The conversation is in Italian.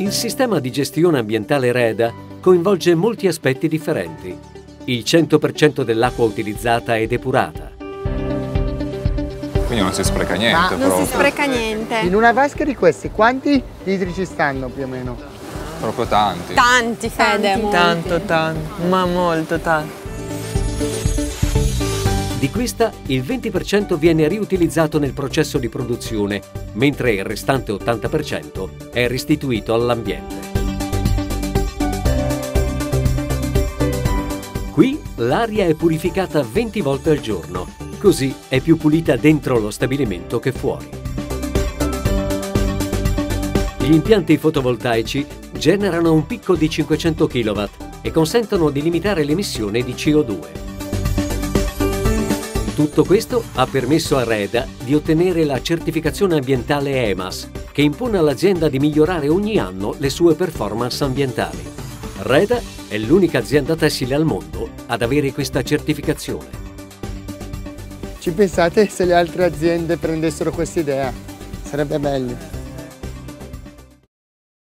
Il sistema di gestione ambientale REDA coinvolge molti aspetti differenti. Il 100% dell'acqua utilizzata è depurata. Quindi non si spreca niente Ma proprio. Non si spreca niente. In una vasca di questi quanti litri ci stanno più o meno? Proprio tanti. Tanti, Fede. Tanti. Tanto, tanto, ma molto tanto. Questa, il 20% viene riutilizzato nel processo di produzione, mentre il restante 80% è restituito all'ambiente. Qui l'aria è purificata 20 volte al giorno, così è più pulita dentro lo stabilimento che fuori. Gli impianti fotovoltaici generano un picco di 500 kW e consentono di limitare l'emissione di CO2. Tutto questo ha permesso a Reda di ottenere la certificazione ambientale EMAS, che impone all'azienda di migliorare ogni anno le sue performance ambientali. Reda è l'unica azienda tessile al mondo ad avere questa certificazione. Ci pensate se le altre aziende prendessero questa idea? Sarebbe bello.